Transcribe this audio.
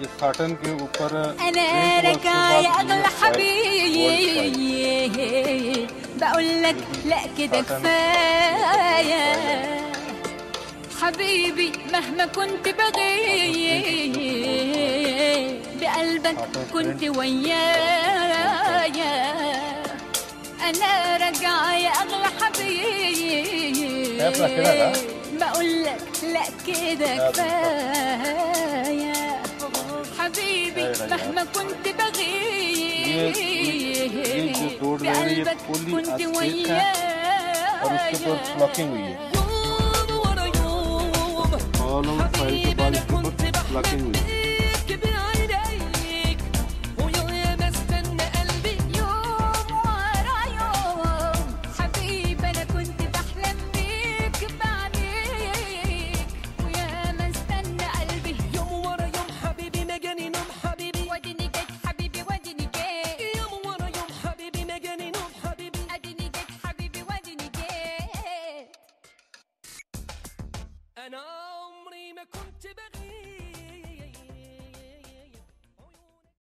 ये साटन के ऊपर انا print हुआ, उसके راجعه बाद يا اغلى ये حبيبي بقول لك لا كده عشان- كفايه حبيبي مهما كنت بغيب بقلبك كنت ويايا انا راجعه يا اغلى يلا كده لا. حبيبي بقول لك لا كده كفايه حبيبي أيوة يا مهما كنت بغيب ये- ये जो डोर है, ये بقلبك fully كنت अस्थिर है ويايا और उसके ऊपर फ्लॉकिंग हुई है أنا عمري ما كنت بغير